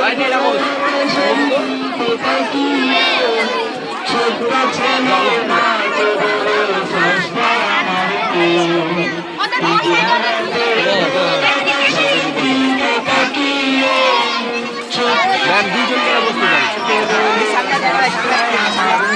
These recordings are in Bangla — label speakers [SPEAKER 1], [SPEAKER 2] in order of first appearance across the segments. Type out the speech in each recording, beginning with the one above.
[SPEAKER 1] Baile la Bye.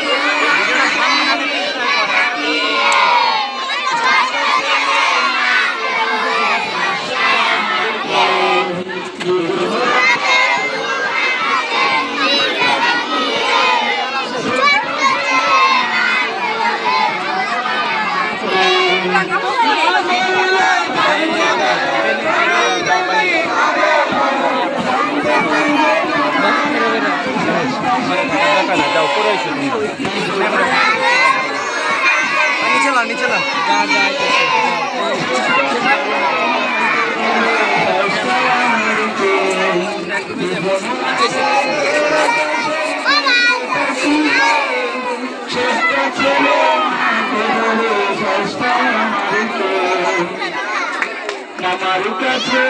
[SPEAKER 1] পরে
[SPEAKER 2] খাইছি
[SPEAKER 1] যাও এসো। নিচে না নিচে না
[SPEAKER 3] আমার কাছে